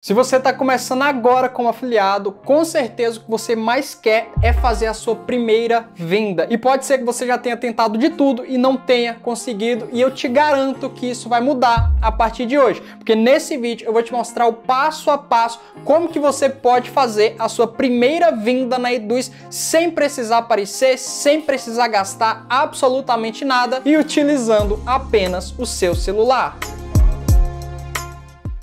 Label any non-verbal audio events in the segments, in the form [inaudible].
Se você está começando agora como afiliado, com certeza o que você mais quer é fazer a sua primeira venda. E pode ser que você já tenha tentado de tudo e não tenha conseguido, e eu te garanto que isso vai mudar a partir de hoje, porque nesse vídeo eu vou te mostrar o passo a passo como que você pode fazer a sua primeira venda na Eduz sem precisar aparecer, sem precisar gastar absolutamente nada e utilizando apenas o seu celular.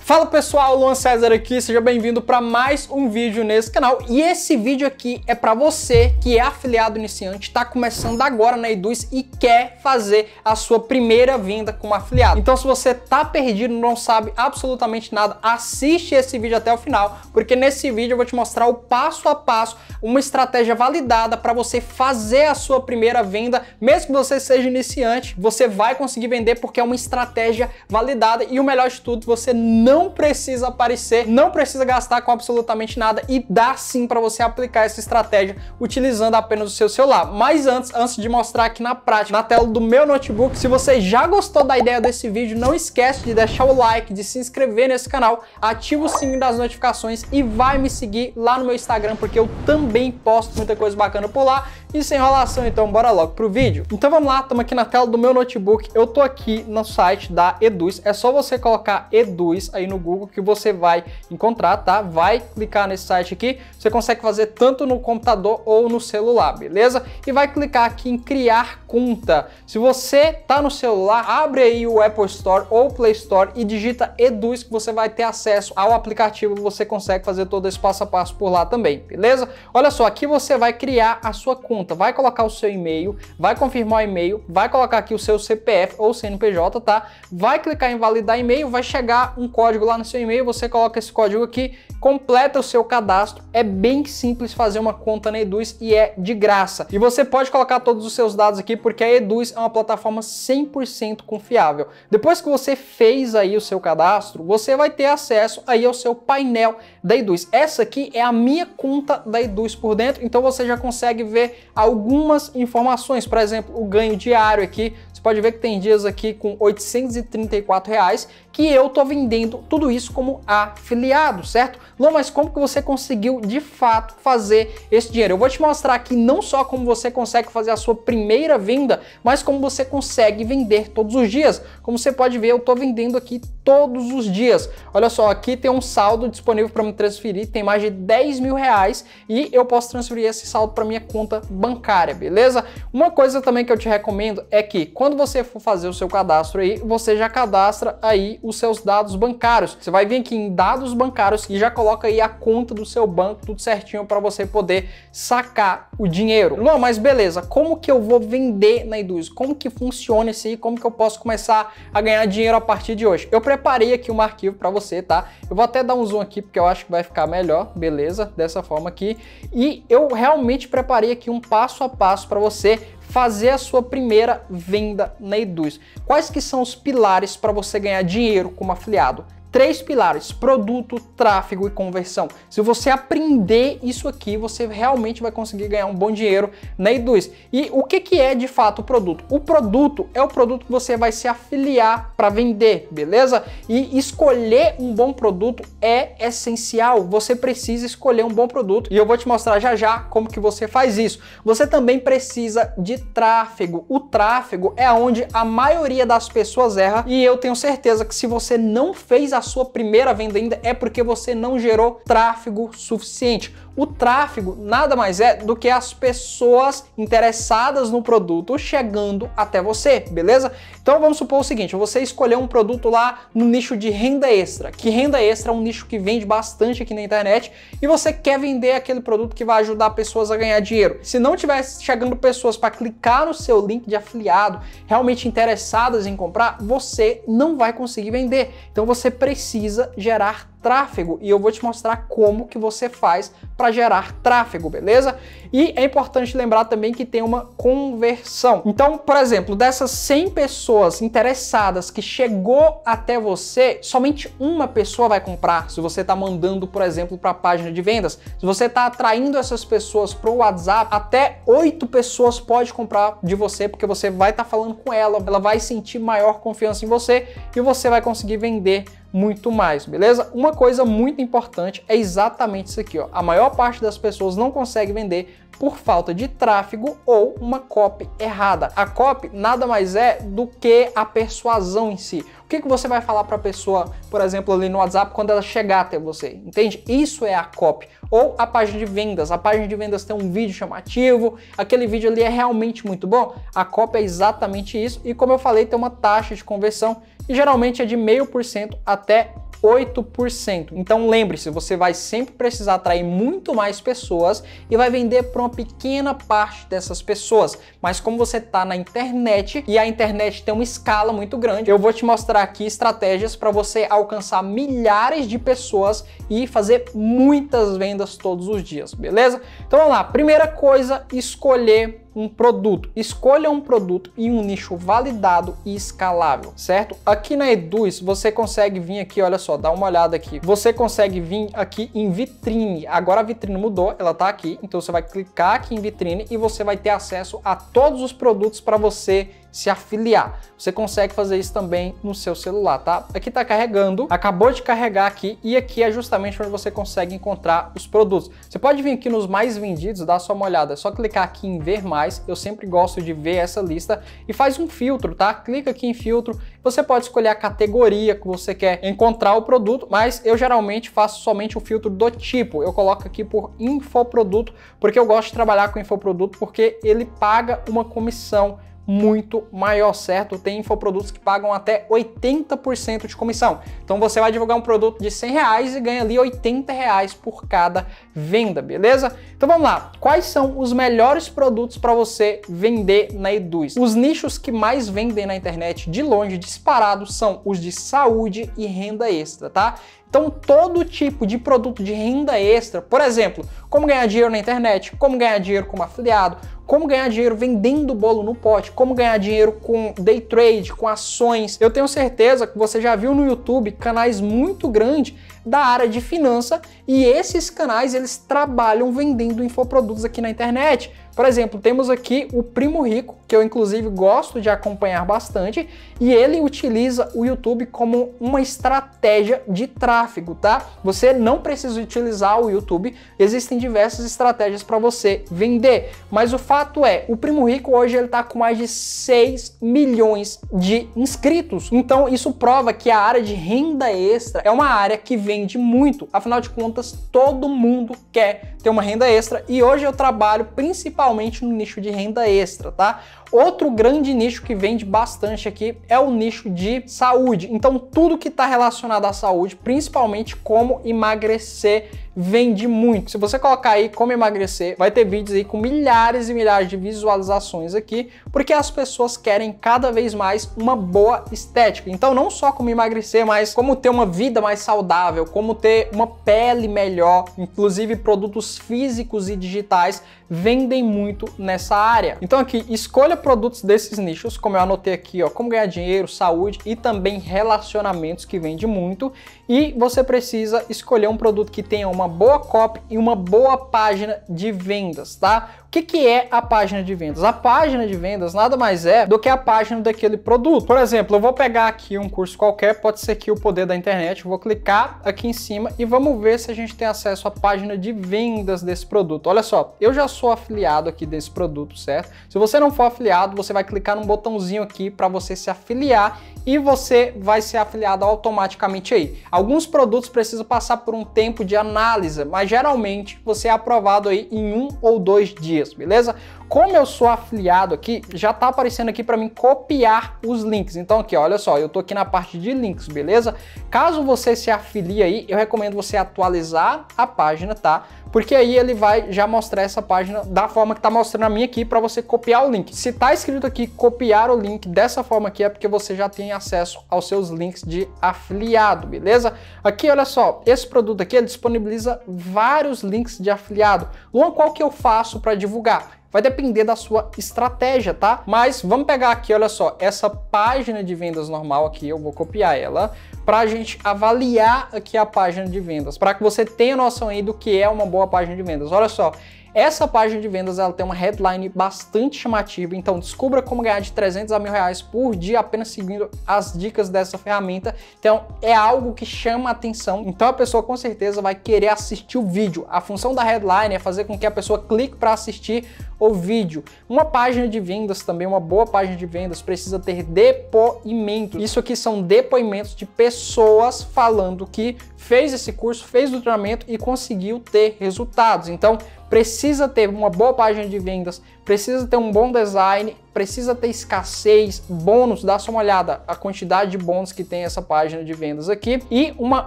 Fala pessoal, Luan César aqui, seja bem-vindo para mais um vídeo nesse canal. E esse vídeo aqui é para você que é afiliado iniciante, está começando agora na Eduz e quer fazer a sua primeira venda como afiliado. Então se você tá perdido, não sabe absolutamente nada, assiste esse vídeo até o final, porque nesse vídeo eu vou te mostrar o passo a passo, uma estratégia validada para você fazer a sua primeira venda, mesmo que você seja iniciante, você vai conseguir vender porque é uma estratégia validada e o melhor de tudo, você não não precisa aparecer, não precisa gastar com absolutamente nada e dá sim para você aplicar essa estratégia utilizando apenas o seu celular. Mas antes, antes de mostrar aqui na prática, na tela do meu notebook, se você já gostou da ideia desse vídeo, não esquece de deixar o like, de se inscrever nesse canal, ativa o sininho das notificações e vai me seguir lá no meu Instagram, porque eu também posto muita coisa bacana por lá. E sem enrolação, então bora logo pro vídeo. Então vamos lá, estamos aqui na tela do meu notebook. Eu tô aqui no site da Eduz. É só você colocar Eduz aí no Google que você vai encontrar, tá? Vai clicar nesse site aqui. Você consegue fazer tanto no computador ou no celular, beleza? E vai clicar aqui em criar conta. Se você tá no celular, abre aí o Apple Store ou Play Store e digita Eduz que você vai ter acesso ao aplicativo. Você consegue fazer todo esse passo a passo por lá também, beleza? Olha só, aqui você vai criar a sua conta conta, vai colocar o seu e-mail, vai confirmar o e-mail, vai colocar aqui o seu CPF ou CNPJ, tá? Vai clicar em validar e-mail, vai chegar um código lá no seu e-mail, você coloca esse código aqui, completa o seu cadastro. É bem simples fazer uma conta na Eduz e é de graça. E você pode colocar todos os seus dados aqui porque a Eduz é uma plataforma 100% confiável. Depois que você fez aí o seu cadastro, você vai ter acesso aí ao seu painel da Eduz. Essa aqui é a minha conta da Eduz por dentro, então você já consegue ver algumas informações, por exemplo, o ganho diário aqui, pode ver que tem dias aqui com 834 reais que eu tô vendendo tudo isso como afiliado, certo? Lô, mas como que você conseguiu de fato fazer esse dinheiro? Eu vou te mostrar aqui não só como você consegue fazer a sua primeira venda, mas como você consegue vender todos os dias. Como você pode ver, eu tô vendendo aqui todos os dias. Olha só, aqui tem um saldo disponível para me transferir, tem mais de 10 mil reais e eu posso transferir esse saldo para minha conta bancária, beleza? Uma coisa também que eu te recomendo é que quando você for fazer o seu cadastro aí, você já cadastra aí os seus dados bancários. Você vai vir aqui em dados bancários e já coloca aí a conta do seu banco, tudo certinho para você poder sacar o dinheiro. Não, mas beleza, como que eu vou vender na Eduz? Como que funciona isso aí? Como que eu posso começar a ganhar dinheiro a partir de hoje? Eu preparei aqui um arquivo para você, tá? Eu vou até dar um zoom aqui porque eu acho que vai ficar melhor, beleza? Dessa forma aqui. E eu realmente preparei aqui um passo a passo para você fazer a sua primeira venda na Eduz. Quais que são os pilares para você ganhar dinheiro como afiliado? Três pilares: produto, tráfego e conversão. Se você aprender isso aqui, você realmente vai conseguir ganhar um bom dinheiro na Eduz. E o que, que é de fato o produto? O produto é o produto que você vai se afiliar para vender, beleza? E escolher um bom produto é essencial. Você precisa escolher um bom produto e eu vou te mostrar já já como que você faz isso. Você também precisa de tráfego. O tráfego é onde a maioria das pessoas erra e eu tenho certeza que se você não fez a sua primeira venda ainda é porque você não gerou tráfego suficiente. O tráfego nada mais é do que as pessoas interessadas no produto chegando até você, beleza? Então vamos supor o seguinte, você escolheu um produto lá no nicho de renda extra, que renda extra é um nicho que vende bastante aqui na internet e você quer vender aquele produto que vai ajudar pessoas a ganhar dinheiro. Se não tiver chegando pessoas para clicar no seu link de afiliado, realmente interessadas em comprar, você não vai conseguir vender. Então você precisa gerar tráfego e eu vou te mostrar como que você faz para gerar tráfego, beleza? E é importante lembrar também que tem uma conversão. Então, por exemplo, dessas 100 pessoas interessadas que chegou até você, somente uma pessoa vai comprar. Se você está mandando, por exemplo, para a página de vendas, se você está atraindo essas pessoas para o WhatsApp, até oito pessoas pode comprar de você porque você vai estar tá falando com ela, ela vai sentir maior confiança em você e você vai conseguir vender muito mais, beleza? Uma coisa muito importante é exatamente isso aqui, ó. A maior parte das pessoas não consegue vender por falta de tráfego ou uma copy errada. A copy nada mais é do que a persuasão em si. O que, que você vai falar para a pessoa, por exemplo, ali no WhatsApp quando ela chegar até você? Entende? Isso é a copy. Ou a página de vendas. A página de vendas tem um vídeo chamativo, aquele vídeo ali é realmente muito bom. A copy é exatamente isso. E como eu falei, tem uma taxa de conversão e geralmente é de 0,5% até 8%. Então lembre-se, você vai sempre precisar atrair muito mais pessoas e vai vender para uma pequena parte dessas pessoas. Mas como você está na internet e a internet tem uma escala muito grande, eu vou te mostrar aqui estratégias para você alcançar milhares de pessoas e fazer muitas vendas todos os dias, beleza? Então vamos lá. Primeira coisa, escolher um produto. Escolha um produto em um nicho validado e escalável, certo? Aqui na Eduz você consegue vir aqui, olha só, dá uma olhada aqui. Você consegue vir aqui em vitrine. Agora a vitrine mudou, ela tá aqui. Então você vai clicar aqui em vitrine e você vai ter acesso a todos os produtos para você se afiliar. Você consegue fazer isso também no seu celular, tá? Aqui está carregando, acabou de carregar aqui e aqui é justamente onde você consegue encontrar os produtos. Você pode vir aqui nos mais vendidos, dar só uma olhada, é só clicar aqui em ver mais. Eu sempre gosto de ver essa lista e faz um filtro, tá? Clica aqui em filtro, você pode escolher a categoria que você quer encontrar o produto, mas eu geralmente faço somente o filtro do tipo. Eu coloco aqui por infoproduto, porque eu gosto de trabalhar com infoproduto porque ele paga uma comissão muito maior, certo? Tem infoprodutos que pagam até 80% de comissão. Então você vai divulgar um produto de 100 reais e ganha ali 80 reais por cada venda, beleza? Então vamos lá. Quais são os melhores produtos para você vender na Eduz? Os nichos que mais vendem na internet de longe disparados são os de saúde e renda extra, tá? Então, todo tipo de produto de renda extra, por exemplo, como ganhar dinheiro na internet, como ganhar dinheiro como afiliado, como ganhar dinheiro vendendo bolo no pote, como ganhar dinheiro com day trade, com ações. Eu tenho certeza que você já viu no YouTube canais muito grandes da área de finança e esses canais eles trabalham vendendo infoprodutos aqui na internet. Por exemplo, temos aqui o Primo Rico, que eu inclusive gosto de acompanhar bastante, e ele utiliza o YouTube como uma estratégia de tráfego, tá? Você não precisa utilizar o YouTube, existem diversas estratégias para você vender, mas o fato é, o Primo Rico hoje ele tá com mais de 6 milhões de inscritos. Então isso prova que a área de renda extra é uma área que vende muito. Afinal de contas, todo mundo quer ter uma renda extra e hoje eu trabalho principalmente no nicho de renda extra, tá? Outro grande nicho que vende bastante aqui é o nicho de saúde. Então, tudo que está relacionado à saúde, principalmente como emagrecer, vende muito. Se você colocar aí como emagrecer, vai ter vídeos aí com milhares e milhares de visualizações aqui, porque as pessoas querem cada vez mais uma boa estética. Então, não só como emagrecer, mas como ter uma vida mais saudável, como ter uma pele melhor, inclusive produtos físicos e digitais vendem muito nessa área. Então aqui, escolha produtos desses nichos, como eu anotei aqui, ó, como ganhar dinheiro, saúde e também relacionamentos que vende muito. E você precisa escolher um produto que tenha uma boa copy e uma boa página de vendas, tá? que, que é a página de vendas? A página de vendas nada mais é do que a página daquele produto. Por exemplo, eu vou pegar aqui um curso qualquer, pode ser aqui o poder da internet, vou clicar aqui em cima e vamos ver se a gente tem acesso à página de vendas desse produto. Olha só, eu já sou afiliado aqui desse produto, certo? Se você não for afiliado, você vai clicar num botãozinho aqui para você se afiliar e você vai ser afiliado automaticamente aí. Alguns produtos precisam passar por um tempo de análise, mas geralmente você é aprovado aí em um ou dois dias beleza? Como eu sou afiliado aqui, já tá aparecendo aqui para mim copiar os links. Então aqui, olha só, eu tô aqui na parte de links, beleza? Caso você se afilie aí, eu recomendo você atualizar a página, tá? Porque aí ele vai já mostrar essa página da forma que tá mostrando a minha aqui para você copiar o link. Se tá escrito aqui copiar o link dessa forma aqui é porque você já tem acesso aos seus links de afiliado, beleza? Aqui, olha só, esse produto aqui ele disponibiliza vários links de afiliado. Luan, qual que eu faço para divulgar? vai depender da sua estratégia, tá? Mas vamos pegar aqui, olha só, essa página de vendas normal aqui, eu vou copiar ela para a gente avaliar aqui a página de vendas, para que você tenha noção aí do que é uma boa página de vendas. Olha só, Essa página de vendas ela tem uma headline bastante chamativa, então descubra como ganhar de 300 a mil reais por dia apenas seguindo as dicas dessa ferramenta. Então é algo que chama atenção, então a pessoa com certeza vai querer assistir o vídeo. A função da headline é fazer com que a pessoa clique para assistir o vídeo. Uma página de vendas também, uma boa página de vendas precisa ter depoimentos. Isso aqui são depoimentos de pessoas falando que fez esse curso, fez o treinamento e conseguiu ter resultados. Então, precisa ter uma boa página de vendas, precisa ter um bom design, precisa ter escassez, bônus, dá só uma olhada a quantidade de bônus que tem essa página de vendas aqui e uma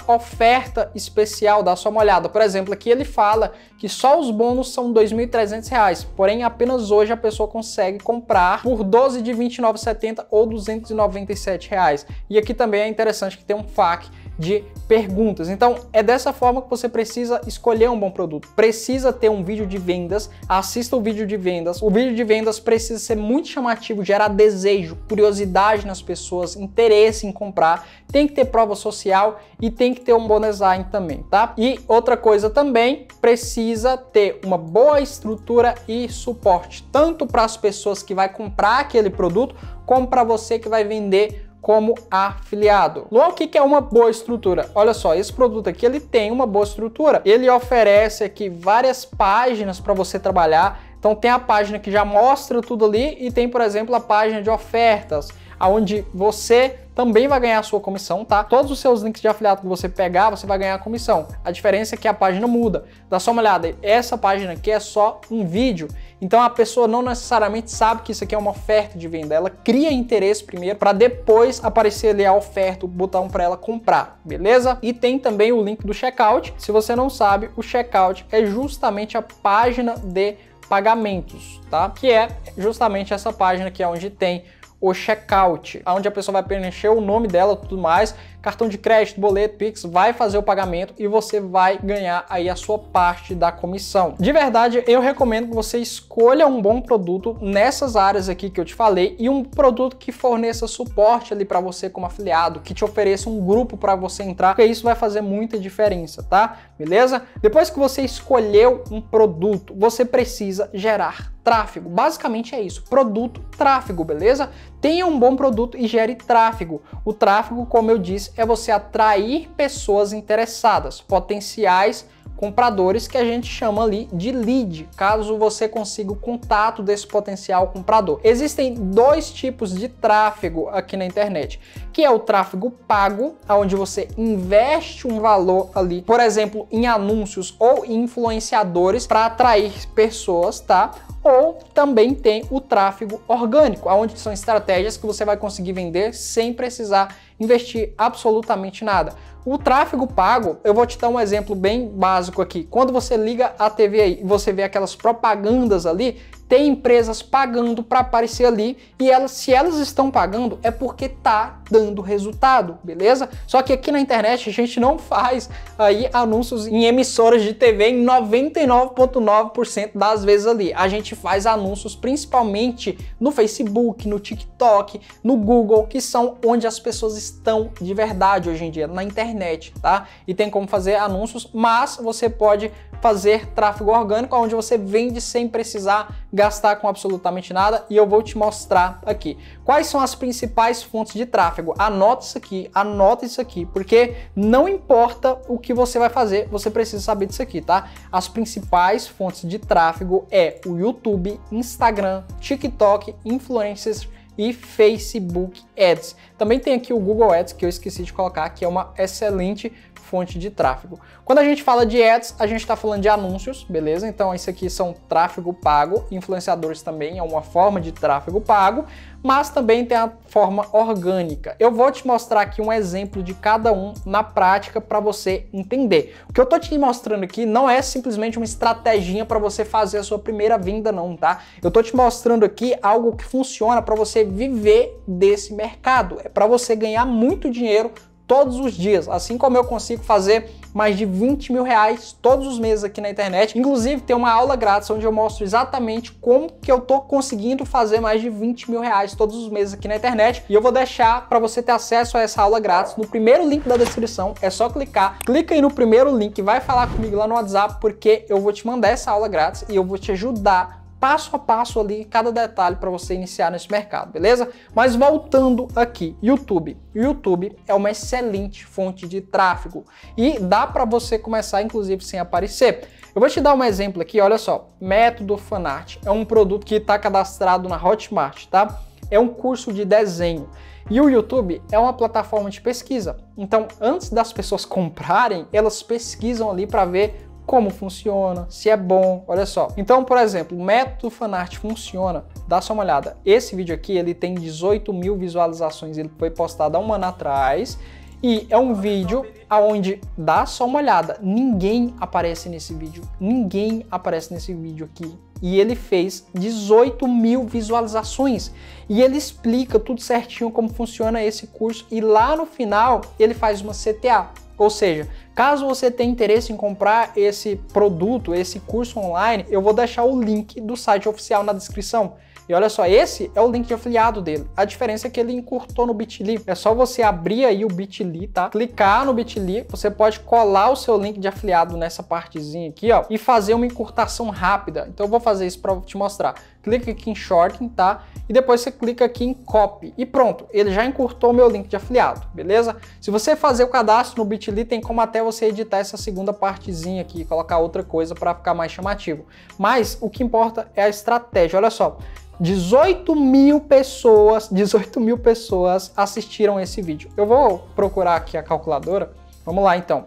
oferta especial, dá só uma olhada. Por exemplo, aqui ele fala que só os bônus são R$ 2.300, porém apenas hoje a pessoa consegue comprar por 12 de R$ 29,70 ou 297 reais. E aqui também é interessante que tem um FAQ de perguntas. Então, é dessa forma que você precisa escolher um bom produto. Precisa ter um vídeo de vendas, assista o vídeo de vendas. O vídeo de vendas precisa ser muito chamativo, gerar desejo, curiosidade nas pessoas, interesse em comprar. Tem que ter prova social e tem que ter um bom design também, tá? E outra coisa também, precisa ter uma boa estrutura e suporte, tanto para as pessoas que vai comprar aquele produto, como para você que vai vender como afiliado. Luan, o que é uma boa estrutura? Olha só, esse produto aqui ele tem uma boa estrutura. Ele oferece aqui várias páginas para você trabalhar. Então tem a página que já mostra tudo ali e tem, por exemplo, a página de ofertas, aonde você também vai ganhar a sua comissão, tá? Todos os seus links de afiliado que você pegar, você vai ganhar a comissão. A diferença é que a página muda. Dá só uma olhada, essa página aqui é só um vídeo, então a pessoa não necessariamente sabe que isso aqui é uma oferta de venda. Ela cria interesse primeiro para depois aparecer ali a oferta, o botão para ela comprar, beleza? E tem também o link do checkout. Se você não sabe, o checkout é justamente a página de pagamentos, tá? Que é justamente essa página que é onde tem o checkout, onde a pessoa vai preencher o nome dela tudo mais, cartão de crédito, boleto, Pix, vai fazer o pagamento e você vai ganhar aí a sua parte da comissão. De verdade, eu recomendo que você escolha um bom produto nessas áreas aqui que eu te falei e um produto que forneça suporte ali para você como afiliado, que te ofereça um grupo para você entrar, porque isso vai fazer muita diferença, tá? Beleza? Depois que você escolheu um produto, você precisa gerar tráfego. Basicamente é isso, produto, tráfego, beleza? Tenha um bom produto e gere tráfego. O tráfego, como eu disse, é você atrair pessoas interessadas, potenciais compradores que a gente chama ali de lead, caso você consiga o contato desse potencial comprador. Existem dois tipos de tráfego aqui na internet, que é o tráfego pago, onde você investe um valor ali, por exemplo, em anúncios ou influenciadores para atrair pessoas, tá? Ou também tem o tráfego orgânico, onde são estratégias que você vai conseguir vender sem precisar investir absolutamente nada. O tráfego pago, eu vou te dar um exemplo bem básico aqui. Quando você liga a TV aí e você vê aquelas propagandas ali, tem empresas pagando para aparecer ali e elas, se elas estão pagando, é porque tá dando resultado, beleza? Só que aqui na internet a gente não faz aí anúncios em emissoras de TV em 99,9% das vezes ali. A gente faz anúncios principalmente no Facebook, no TikTok, no Google, que são onde as pessoas estão de verdade hoje em dia, na internet, tá? E tem como fazer anúncios, mas você pode fazer tráfego orgânico, onde você vende sem precisar gastar com absolutamente nada e eu vou te mostrar aqui. Quais são as principais fontes de tráfego? Anota isso aqui, anota isso aqui, porque não importa o que você vai fazer, você precisa saber disso aqui, tá? As principais fontes de tráfego é o YouTube, Instagram, TikTok, influencers e Facebook Ads. Também tem aqui o Google Ads que eu esqueci de colocar, que é uma excelente fonte de tráfego. Quando a gente fala de ads, a gente está falando de anúncios, beleza? Então isso aqui são tráfego pago, influenciadores também é uma forma de tráfego pago, mas também tem a forma orgânica. Eu vou te mostrar aqui um exemplo de cada um na prática para você entender. O que eu tô te mostrando aqui não é simplesmente uma estratégia para você fazer a sua primeira venda não, tá? Eu tô te mostrando aqui algo que funciona para você viver desse mercado, é para você ganhar muito dinheiro todos os dias, assim como eu consigo fazer mais de 20 mil reais todos os meses aqui na internet. Inclusive, tem uma aula grátis onde eu mostro exatamente como que eu tô conseguindo fazer mais de 20 mil reais todos os meses aqui na internet. E eu vou deixar para você ter acesso a essa aula grátis no primeiro link da descrição. É só clicar, clica aí no primeiro link, vai falar comigo lá no WhatsApp, porque eu vou te mandar essa aula grátis e eu vou te ajudar passo a passo ali, cada detalhe para você iniciar nesse mercado, beleza? Mas voltando aqui, YouTube. YouTube é uma excelente fonte de tráfego e dá para você começar inclusive sem aparecer. Eu vou te dar um exemplo aqui, olha só. Método Fanart é um produto que está cadastrado na Hotmart, tá? É um curso de desenho. E o YouTube é uma plataforma de pesquisa. Então, antes das pessoas [laughs] comprarem, elas pesquisam ali para ver como funciona, se é bom, olha só. Então, por exemplo, o método fanart funciona, dá só uma olhada. Esse vídeo aqui, ele tem 18 mil visualizações, ele foi postado há um ano atrás, e é um vídeo aonde dá só uma olhada, ninguém aparece nesse vídeo, ninguém aparece nesse vídeo aqui. E ele fez 18 mil visualizações. E ele explica tudo certinho como funciona esse curso. E lá no final ele faz uma CTA. Ou seja, caso você tenha interesse em comprar esse produto, esse curso online, eu vou deixar o link do site oficial na descrição. E olha só, esse é o link de afiliado dele. A diferença é que ele encurtou no Bitly. É só você abrir aí o Bitly, tá? Clicar no Bitly, você pode colar o seu link de afiliado nessa partezinha aqui, ó, e fazer uma encurtação rápida. Então eu vou fazer isso para te mostrar. Clica aqui em Shorten, tá? E depois você clica aqui em Copy. E pronto, ele já encurtou o meu link de afiliado, beleza? Se você fazer o cadastro no Bitly, tem como até você editar essa segunda partezinha aqui, colocar outra coisa para ficar mais chamativo. Mas o que importa é a estratégia. Olha só, 18 mil pessoas, [laughs] 18 mil pessoas assistiram esse vídeo. Eu vou procurar aqui a calculadora. Vamos lá então.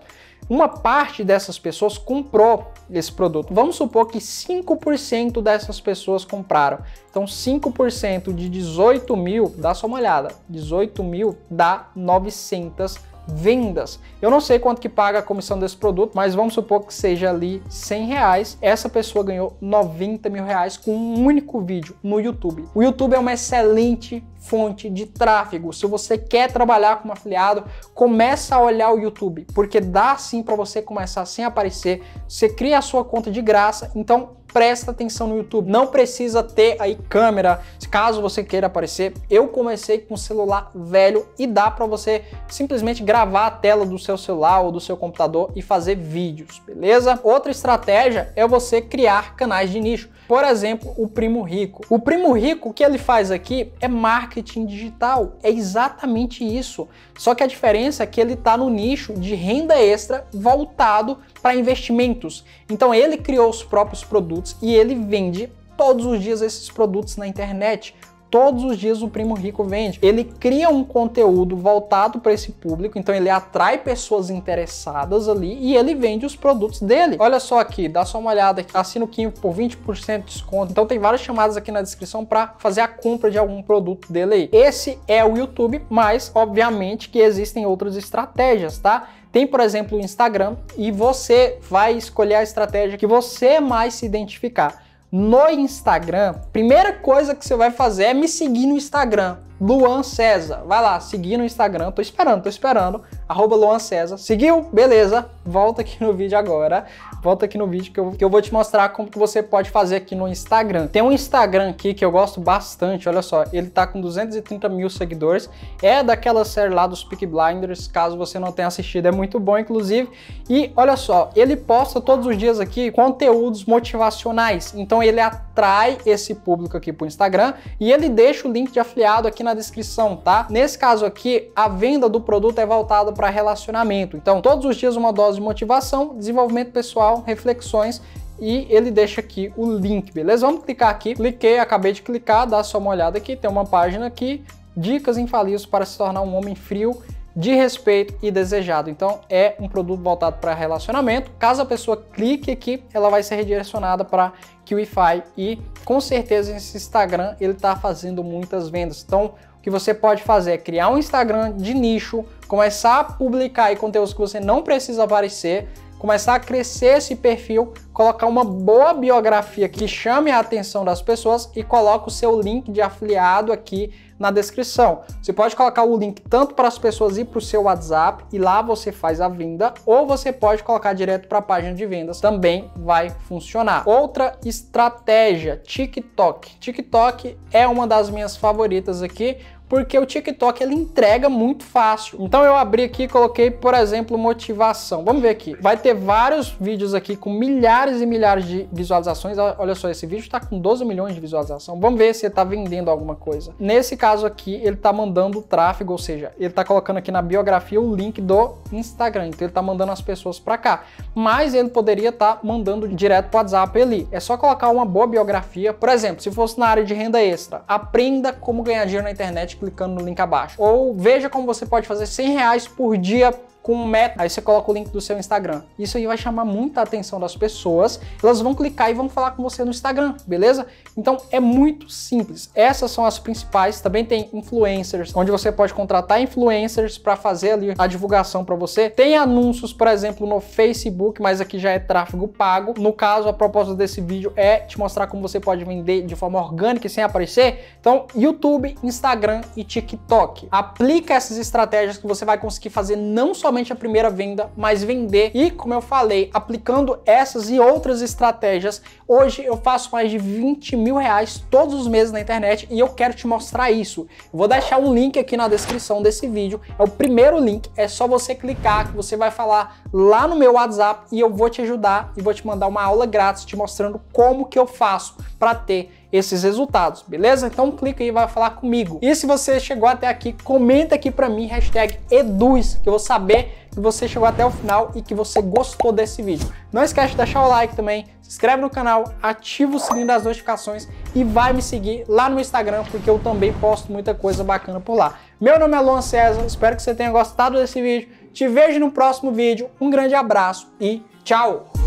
Uma parte dessas pessoas comprou esse produto. Vamos supor que 5% dessas pessoas compraram. Então 5% de 18 mil, dá só uma olhada, 18 mil dá 900 vendas. Eu não sei quanto que paga a comissão desse produto, mas vamos supor que seja ali 100 reais. Essa pessoa ganhou 90 mil reais com um único vídeo no YouTube. O YouTube é uma excelente fonte de tráfego. Se você quer trabalhar como afiliado, começa a olhar o YouTube, porque dá sim para você começar sem aparecer. Você cria a sua conta de graça, então presta atenção no YouTube. Não precisa ter aí câmera, caso você queira aparecer. Eu comecei com celular velho e dá para você simplesmente gravar a tela do seu celular ou do seu computador e fazer vídeos, beleza? Outra estratégia é você criar canais de nicho. Por exemplo, o Primo Rico. O Primo Rico, o que ele faz aqui é marketing digital. É exatamente isso. Só que a diferença é que ele está no nicho de renda extra voltado para investimentos. Então ele criou os próprios produtos e ele vende todos os dias esses produtos na internet. Todos os dias o Primo Rico vende. Ele cria um conteúdo voltado para esse público, então ele atrai pessoas interessadas ali e ele vende os produtos dele. Olha só aqui, dá só uma olhada. Assina o por 20% de desconto. Então tem várias chamadas aqui na descrição para fazer a compra de algum produto dele aí. Esse é o YouTube, mas obviamente que existem outras estratégias, tá? Tem, por exemplo, o Instagram e você vai escolher a estratégia que você mais se identificar no Instagram, primeira coisa que você vai fazer é me seguir no Instagram. Luan César. Vai lá, seguir no Instagram. Tô esperando, tô esperando. Arroba Luan César. Seguiu? Beleza. Volta aqui no vídeo agora. Volta aqui no vídeo que eu, que eu vou te mostrar como que você pode fazer aqui no Instagram. Tem um Instagram aqui que eu gosto bastante. Olha só, ele tá com 230 mil seguidores. É daquela série lá dos Peak Blinders. Caso você não tenha assistido, é muito bom, inclusive. E olha só, ele posta todos os dias aqui conteúdos motivacionais. Então ele atrai esse público aqui pro Instagram e ele deixa o link de afiliado aqui na na descrição, tá? Nesse caso aqui, a venda do produto é voltada para relacionamento. Então, todos os dias uma dose de motivação, desenvolvimento pessoal, reflexões e ele deixa aqui o link, beleza? Vamos clicar aqui. Cliquei, acabei de clicar, dá só uma olhada aqui, tem uma página aqui, dicas infalíveis para se tornar um homem frio de respeito e desejado. Então é um produto voltado para relacionamento. Caso a pessoa clique aqui, ela vai ser redirecionada para QIFI e com certeza esse Instagram ele está fazendo muitas vendas. Então o que você pode fazer é criar um Instagram de nicho, começar a publicar conteúdos que você não precisa aparecer, começar a crescer esse perfil, colocar uma boa biografia que chame a atenção das pessoas e coloca o seu link de afiliado aqui na descrição. Você pode colocar o link tanto para as pessoas ir para o seu WhatsApp e lá você faz a venda, ou você pode colocar direto para a página de vendas, também vai funcionar. Outra estratégia, TikTok. TikTok é uma das minhas favoritas aqui, porque o TikTok ele entrega muito fácil. Então eu abri aqui e coloquei, por exemplo, motivação. Vamos ver aqui. Vai ter vários vídeos aqui com milhares e milhares de visualizações. Olha só, esse vídeo está com 12 milhões de visualização. Vamos ver se ele está vendendo alguma coisa. Nesse caso aqui, ele está mandando tráfego, ou seja, ele está colocando aqui na biografia o link do Instagram. Então ele está mandando as pessoas para cá. Mas ele poderia estar tá mandando direto para o WhatsApp ali. É só colocar uma boa biografia. Por exemplo, se fosse na área de renda extra, aprenda como ganhar dinheiro na internet clicando no link abaixo. Ou veja como você pode fazer 100 reais por dia com meta, aí você coloca o link do seu Instagram. Isso aí vai chamar muita atenção das pessoas, elas vão clicar e vão falar com você no Instagram, beleza? Então é muito simples. Essas são as principais. Também tem influencers, onde você pode contratar influencers para fazer ali a divulgação para você. Tem anúncios, por exemplo, no Facebook, mas aqui já é tráfego pago. No caso, a proposta desse vídeo é te mostrar como você pode vender de forma orgânica e sem aparecer. Então, YouTube, Instagram e TikTok. Aplica essas estratégias que você vai conseguir fazer não só somente a primeira venda, mas vender. E, como eu falei, aplicando essas e outras estratégias, hoje eu faço mais de 20 mil reais todos os meses na internet e eu quero te mostrar isso. vou deixar um link aqui na descrição desse vídeo. É o primeiro link, é só você clicar que você vai falar lá no meu WhatsApp e eu vou te ajudar e vou te mandar uma aula grátis te mostrando como que eu faço para ter esses resultados, beleza? Então clica aí e vai falar comigo. E se você chegou até aqui, comenta aqui para mim, hashtag Eduz, que eu vou saber que você chegou até o final e que você gostou desse vídeo. Não esquece de deixar o like também, se inscreve no canal, ativa o sininho das notificações e vai me seguir lá no Instagram, porque eu também posto muita coisa bacana por lá. Meu nome é Luan César, espero que você tenha gostado desse vídeo. Te vejo no próximo vídeo, um grande abraço e tchau!